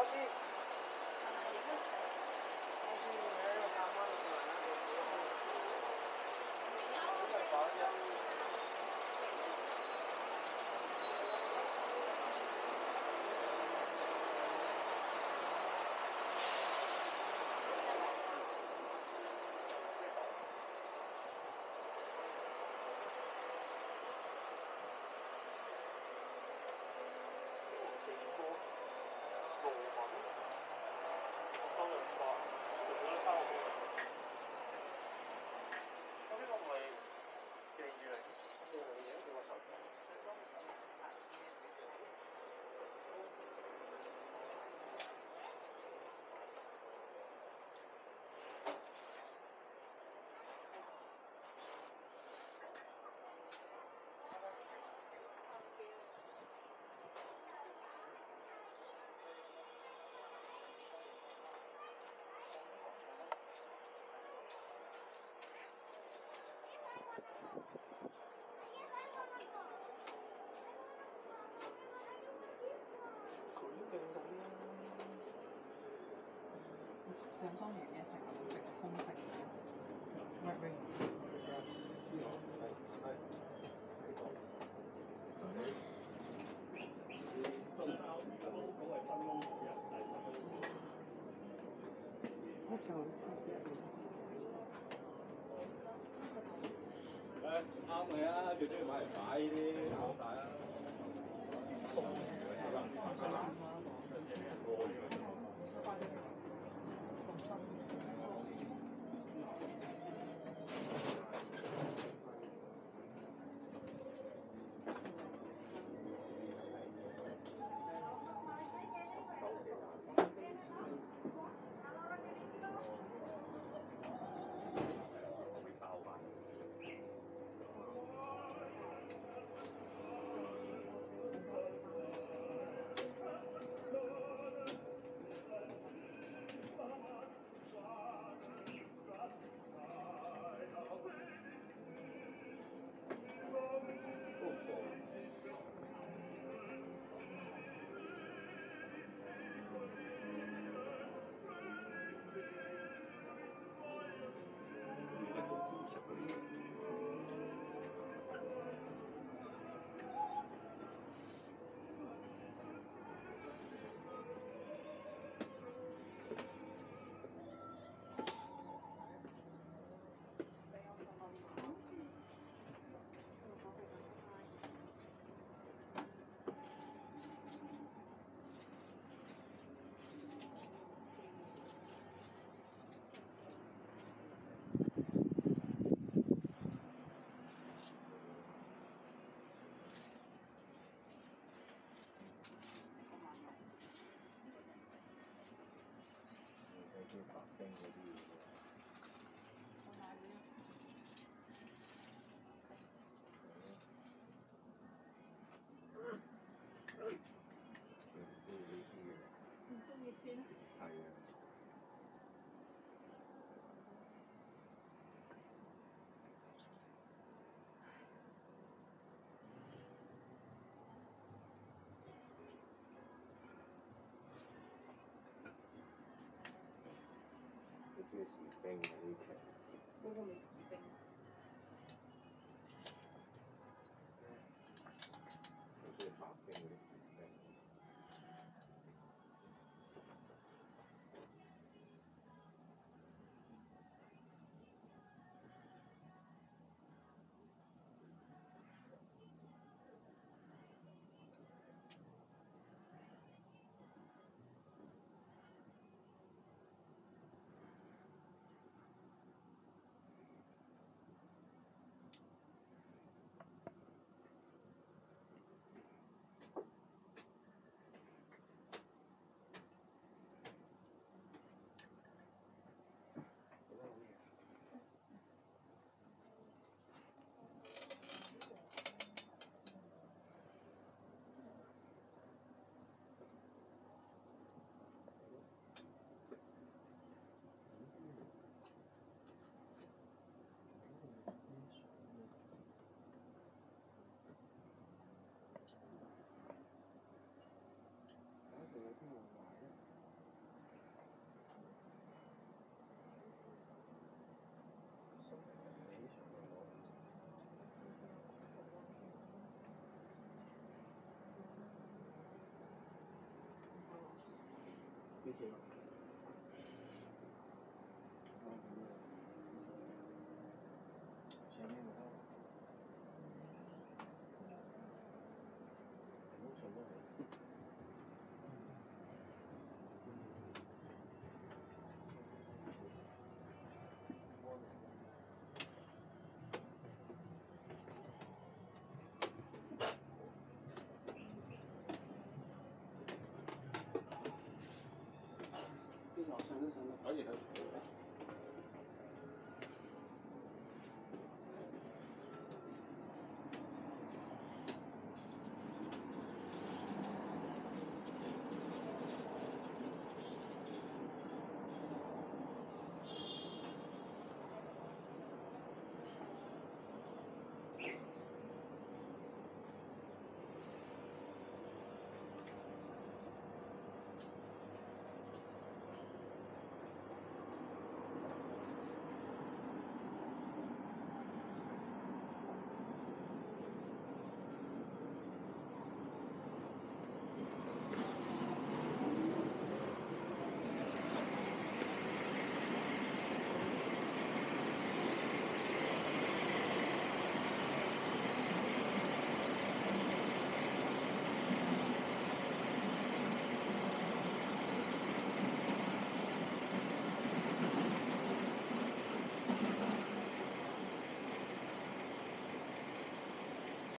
他是想當年嘢食食空食嘅，喂喂。一嚿七誒啱你啊！最中意買嚟 Okay